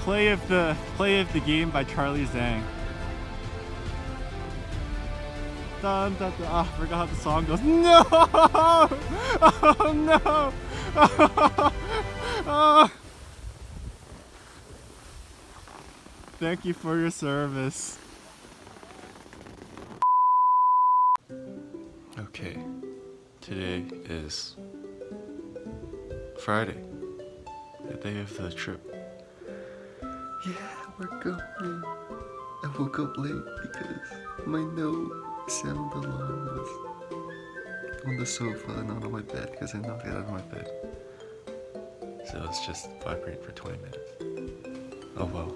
Play of the Play of the Game by Charlie Zhang. Dun, dun, dun. Ah, I forgot how the song goes. No! Oh no! Oh. Thank you for your service. Okay, today is Friday, the day of the trip. Yeah, we're going. I woke up late because my no sound alarm was on the sofa and not on my bed because I knocked it out of my bed. So it's just vibrating for 20 minutes. Oh well.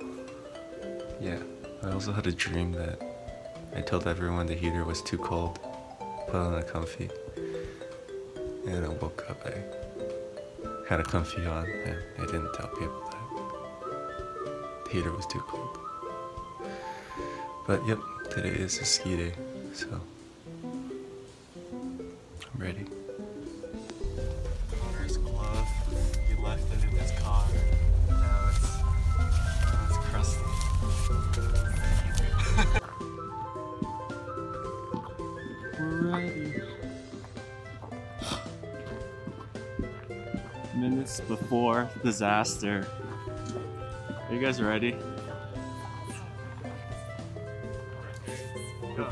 Yeah, I also had a dream that I told everyone the heater was too cold, put on a comfy, and I woke up, I had a comfy on, and I didn't tell people that heater was too cold. But yep, today is a ski day, so I'm ready. Connor's glove, he left it in his car. Now it's, now it's crusty. We're ready. Minutes before disaster. Are you guys ready?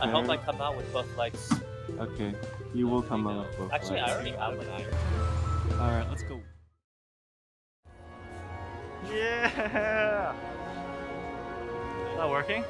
I hope I come out with both legs. Okay, you will come out with both Actually, I already have an iron. Alright, let's go. Yeah! Is that working?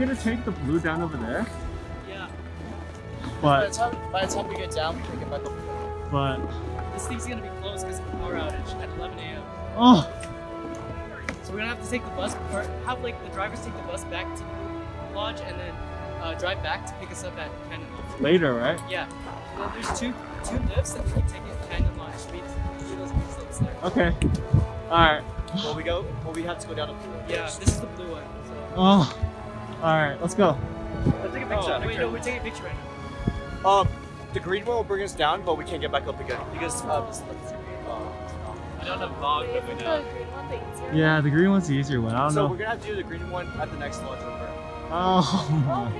Gonna take the blue down over there, Yeah. By the but time, by the time we get down, we can get back up. but This thing's gonna be closed because of the power outage at 11 a.m. oh So we're gonna have to take the bus, or have like the drivers take the bus back to the lodge and then uh, drive back to pick us up at Canyon Lodge. later, right? Yeah. Well, there's two two lifts that we can take at Canyon Lodge. We do those lifts there. Okay. Alright. Well, we go. Well, we have to go down the blue one. Yeah, this is the blue one. So. Oh. Alright, let's go. Let's take a picture. Oh, wait, no, we're taking a picture right now. Um, the green one will bring us down, but we can't get back up again because uh, this, I don't have vlog, but we know. Yeah, the green one's the easier one. I don't so know. we're gonna have to do the green one at the next launch over. Oh.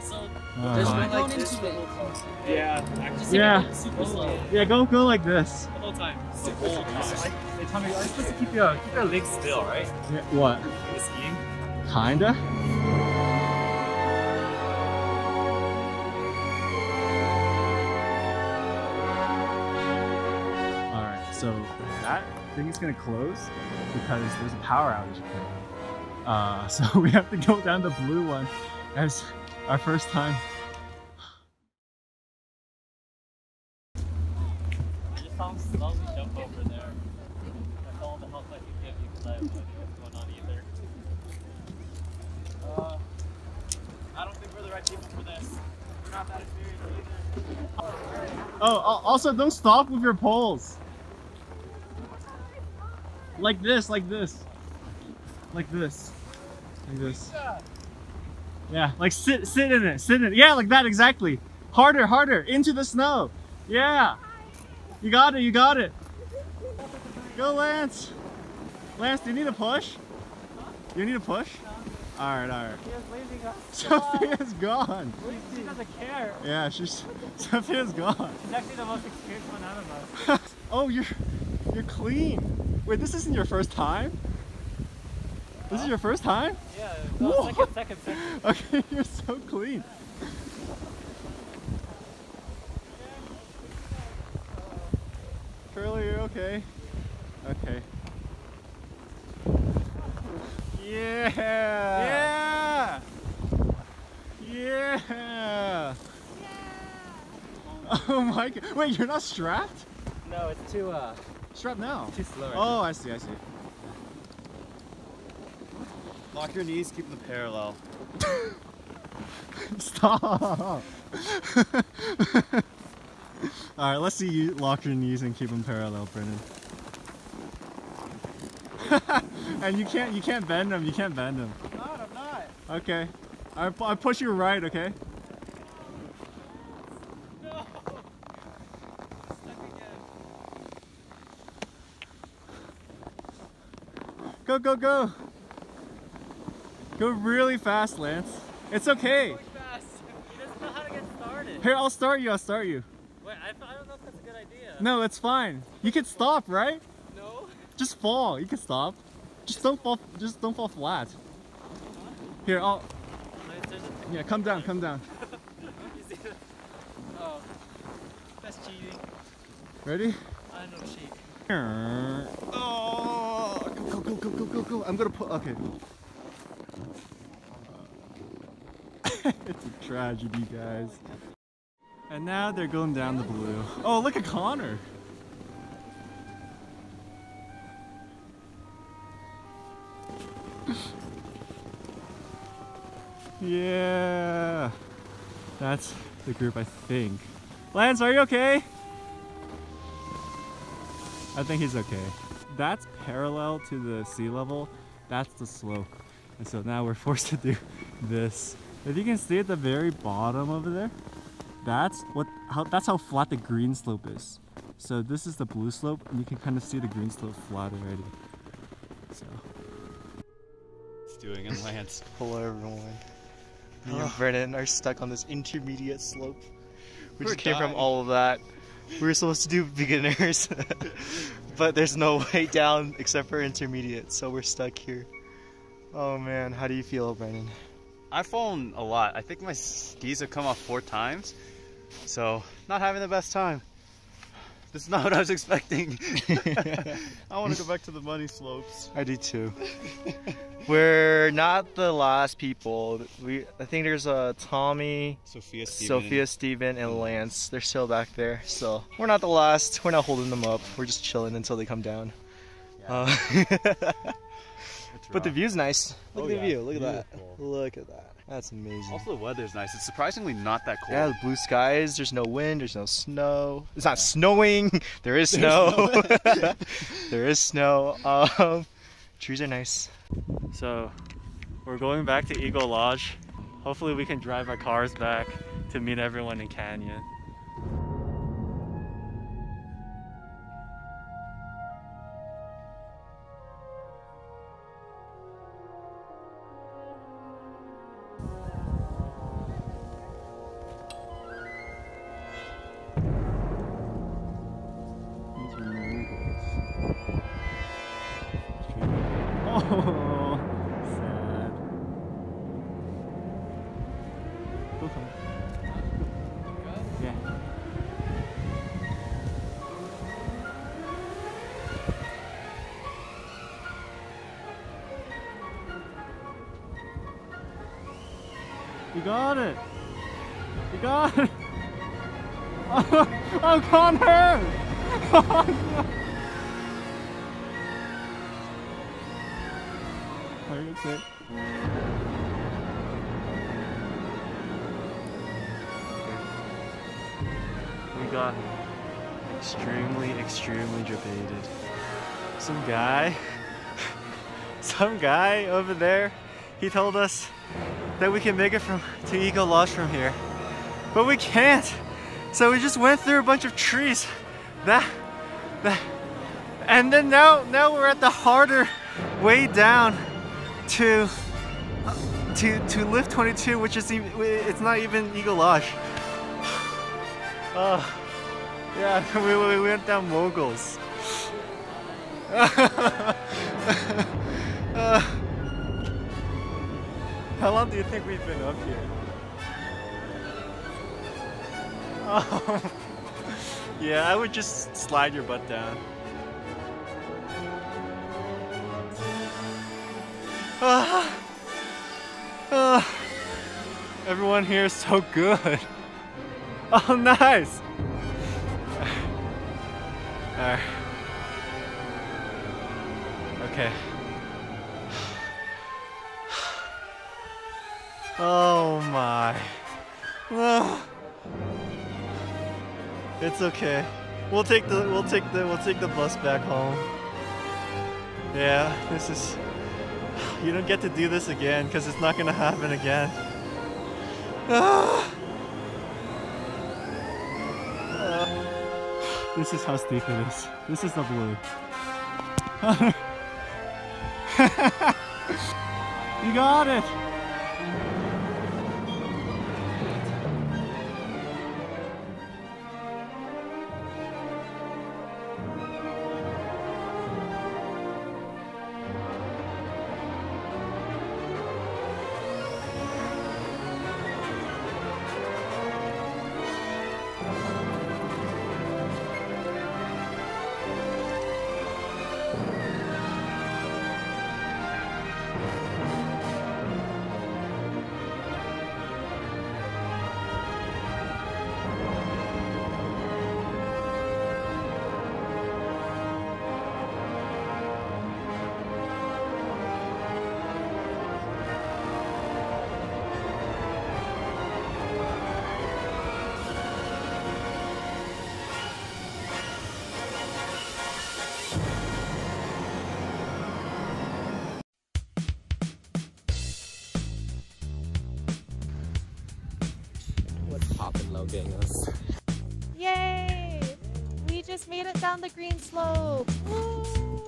So my. just Uh, go like this the whole time. Yeah. Just Yeah. super slow Yeah, go go like this. the whole time. Super slow. Hey Tommy, are you supposed to keep your keep your legs still, right? Yeah, what? You're skiing? Kinda. That thing is gonna close because there's a power outage. Uh, so we have to go down the blue one as our first time. I just saw him slowly jump over there. That's all the help I can give you because I have no idea what's going on either. Uh, I don't think we're the right people for this. We're not that experienced either. Oh, also don't stop with your poles. Like this, like this. Like this. Like this. Yeah, like sit sit in it. Sit in it. Yeah, like that exactly. Harder, harder. Into the snow. Yeah. You got it, you got it. Go Lance. Lance, do you need a push? You need a push? Alright, alright. Sophia's gone. She doesn't care. Yeah, she's Sophia's gone. She's actually the most experienced one out of us. oh, you're you're clean. Wait, this isn't your first time? This is your first time? Yeah, no, second, second, second. Okay, you're so clean. Curly, you're okay? Okay. Yeah! Yeah! Yeah! Oh my god. Wait, you're not strapped? No, it's too uh Strapped now. too slow. Right Oh, I see, I see. Lock your knees, keep them parallel. Stop. All right, let's see you lock your knees and keep them parallel, Brennan. and you can't you can't bend them. You can't bend them. I'm not, I'm not. Okay. I, I push you right. Okay. Go go go. Go really fast, Lance. It's okay. fast. He doesn't know how to get started. Here, I'll start you. I'll start you. Wait, I, I don't know if that's a good idea. No, it's fine. You can stop, right? No? Just fall. You can stop. Just don't fall. Just don't fall flat. Here, I'll. Wait, there's a- Yeah, come down. Come down. you see the- Oh, that's cheating. Ready? I know cheat. Go go go go! I'm gonna put. Okay. it's a tragedy, guys. And now they're going down the blue. Oh, look at Connor. yeah. That's the group, I think. Lance, are you okay? I think he's okay. That's parallel to the sea level. That's the slope. And so now we're forced to do this. If you can see at the very bottom over there, that's what how that's how flat the green slope is. So this is the blue slope and you can kind of see the green slope flat already. So It's doing in Lance. Hello everyone. Me and Brennan are stuck on this intermediate slope. We We're just came from all of that. We were supposed to do beginners, but there's no way down except for intermediate, so we're stuck here. Oh man, how do you feel, Brennan? I've fallen a lot. I think my skis have come off four times. So, not having the best time. This is not what I was expecting. I want to go back to the bunny slopes. I do too. we're not the last people. We I think there's a Tommy, Sophia Sophia, Steven, and Lance. They're still back there, so we're not the last. We're not holding them up. We're just chilling until they come down. Uh, but the view's nice. Look Oh, at the yeah, view. Look at that. Look at that. That's amazing. Also, the weather's nice. It's surprisingly not that cold. yeah, the blue skies. There's no wind. There's no snow. It's not snowing. There is snow. there is snow. Um, trees are nice. So we're going back to Eagle Lodge. Hopefully we can drive our cars back to meet everyone in Canyon. You got it. You got it. Oh, oh Connor! Oh, no. Okay? We got extremely, extremely debated. Some guy, some guy over there, he told us that we can make it from to Eagle Lodge from here, but we can't. So we just went through a bunch of trees. That, that, and then now, now we're at the harder way down to to to lift 22 which is it's not even eagle lodge oh yeah we, we went down moguls Uh, how long do you think we've been up here oh yeah i would just slide your butt down Ah. Ah. everyone here is so good. Oh, nice. Alright. Okay. Oh my. It's okay. We'll take the we'll take the we'll take the bus back home. Yeah, this is you don't get to do this again because it's not gonna happen again. This is how steep it is. This is the blue. you got it! What's poppin', Logos? Yay! We just made it down the green slope. Woo!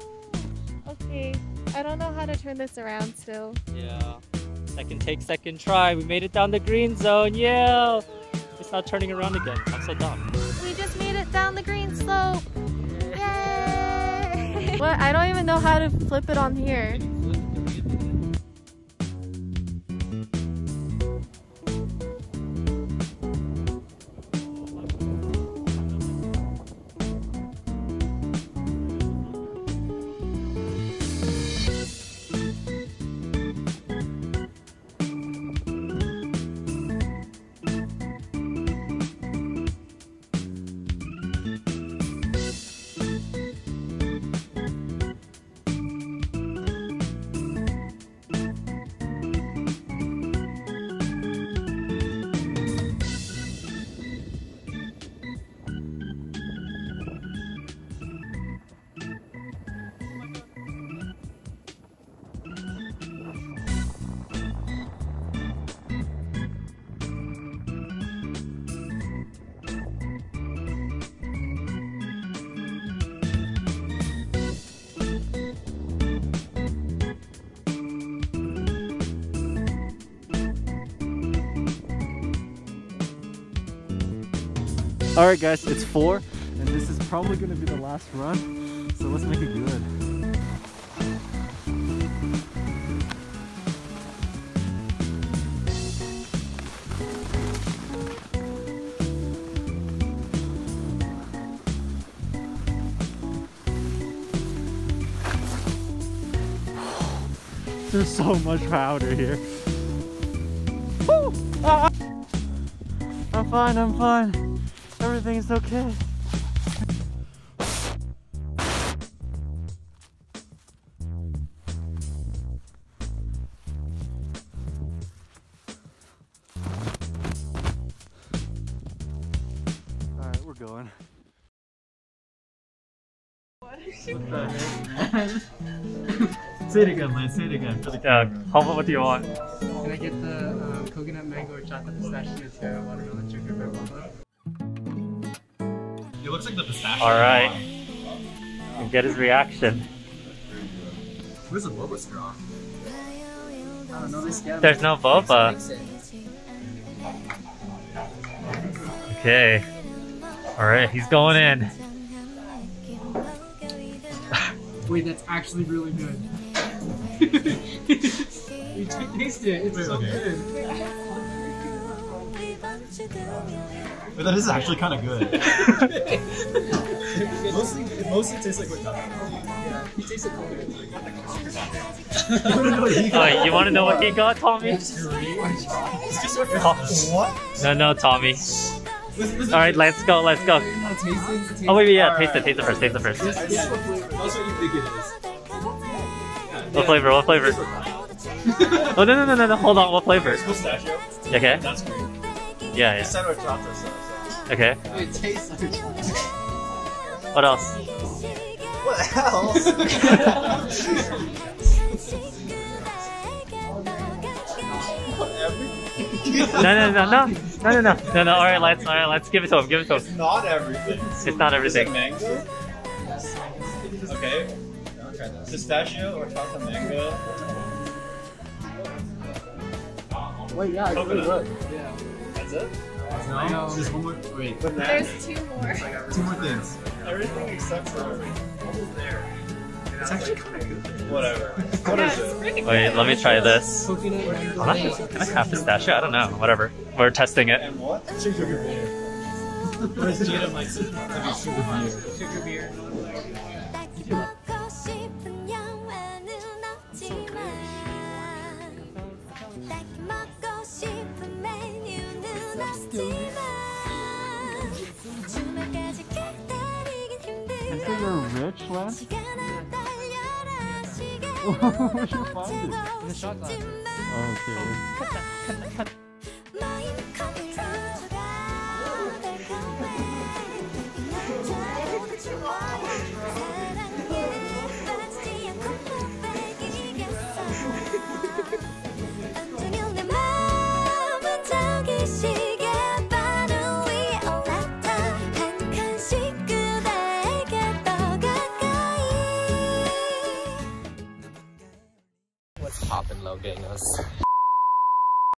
Okay, I don't know how to turn this around still. Yeah. Second take, second try. We made it down the green zone. Yeah. It's not turning around again. I'm so dumb. We just made it down the green slope. Yay! what? I don't even know how to flip it on here. Alright guys, it's four, and this is probably gonna be the last run, so let's make it good. There's so much powder here. Woo! Ah! I'm fine, I'm fine. Everything's okay. Alright, we're going. say it again, man. Say it again. Yeah. How what do you want? Can I get the um, coconut mango or chocolate pistachio terra watermelon sugar boba? It looks like the pistachio. All right. And get his reaction. Where's the boba straw? I don't know this guy. There's no boba. Okay. All right, he's going in. Wait, that's actually really good. you taste it. It's so okay. good. But that is actually kind of good. mostly, it mostly tastes like what Yeah, he tastes it coconut. Oh, you want to know what he got, Tommy? What? No, no, Tommy. All right, let's go. Let's go. Oh, taste it. Taste Oh wait, wait, yeah. Taste it. Taste it first. Taste it first. That's what you think it is. What flavor? What flavor? Oh no no no no no! Hold on. What flavor? Pistachio. Okay. That's great. Yeah yeah. Instead of horchata sauce. Okay. It tastes like What else? What else? No no no no no no no no no. All right, let's all right, let's give it to him. Give it to him. It's Not everything. It's not Is everything. it mango? Okay. Pistachio or chocolate mango? Wait, yeah, it's really good. Yeah. That's it? No. There's one more. Wait. There's two more. Two more things. Everything except for. almost There. It's actually kind of good. Whatever. What Yeah, is it? pretty Wait, let me try this. Coconut mango. Oh, can I have pistachio? I don't know. Whatever. We're testing it. And what? Sugar beer. Whereas Gina likes it sugar beer. Sugar beer. plant? Yeah. In the. Oh, okay. no getting.